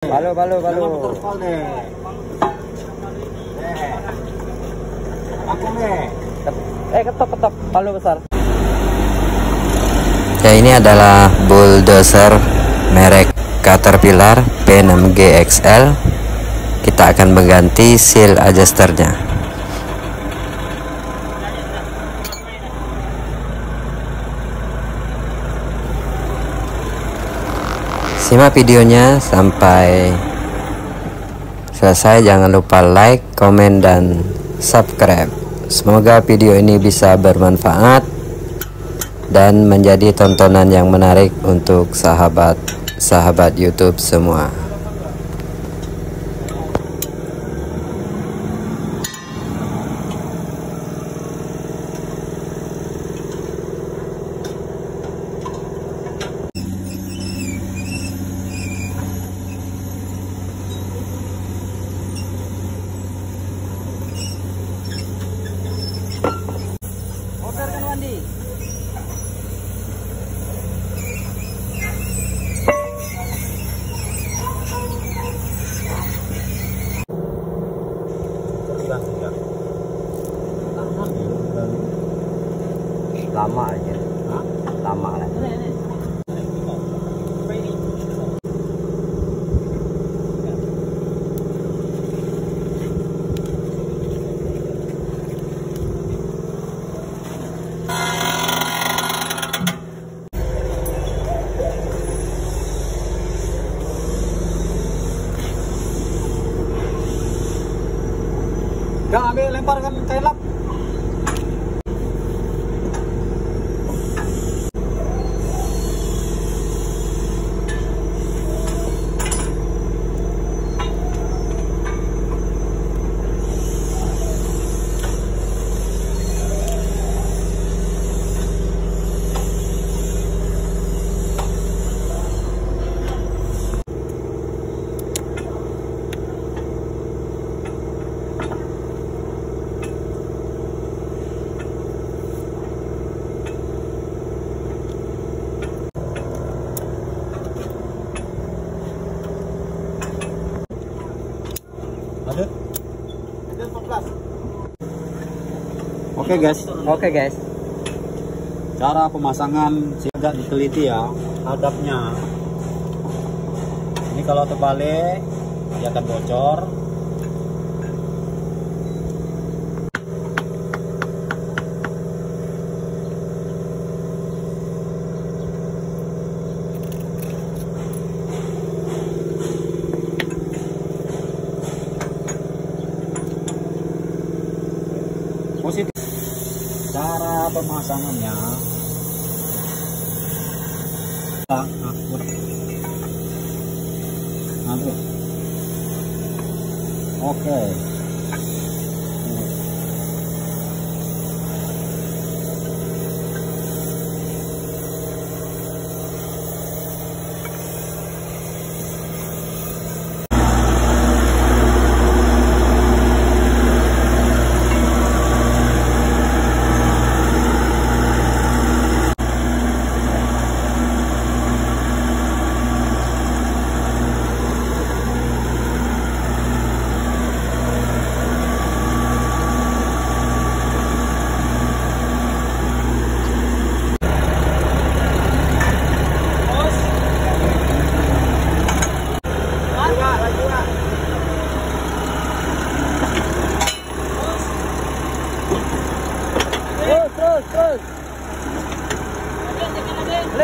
Balo, balo, balo. Eh. Aku nih. Eh, ketok, ketok. Balo besar. Ya ini adalah bulldozer merek Caterpillar P6GXL. Kita akan mengganti seal adjusternya. Simak videonya sampai selesai. Jangan lupa like, komen, dan subscribe. Semoga video ini bisa bermanfaat dan menjadi tontonan yang menarik untuk sahabat-sahabat YouTube semua. lama aja lama lah Grabe, lempar kami telak. Oke guys, Oke guys. cara pemasangan agak diteliti ya hadapnya. Ini kalau terbalik dia akan bocor. Positif. Cara pemasangannya Ah, akur. Oke. Terus, terus, terus.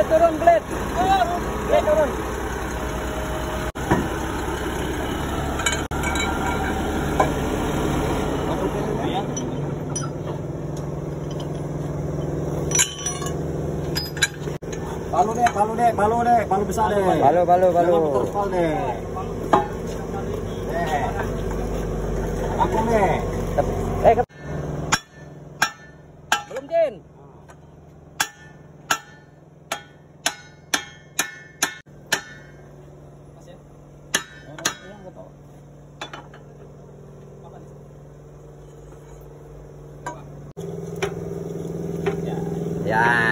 Turun. Blade turun. Palu deh, palu deh, palu deh, palu besar deh. Balo, balo, balo. Jangan spal deh. Eh. Aku nih. Ya.